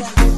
Bye.